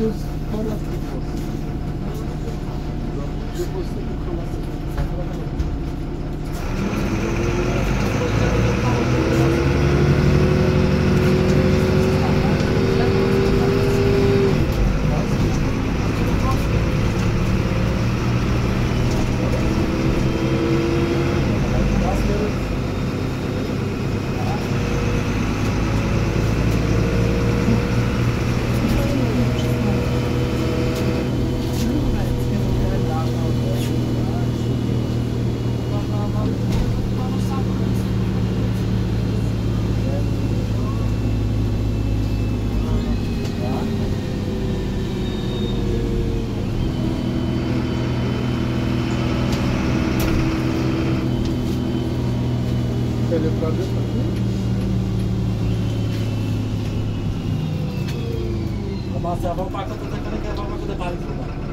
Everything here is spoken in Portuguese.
Just para. us. pozisyonu kalasın. ele pra. Tá vamos lá, vamos para a conta, vamos para a conta, para a conta.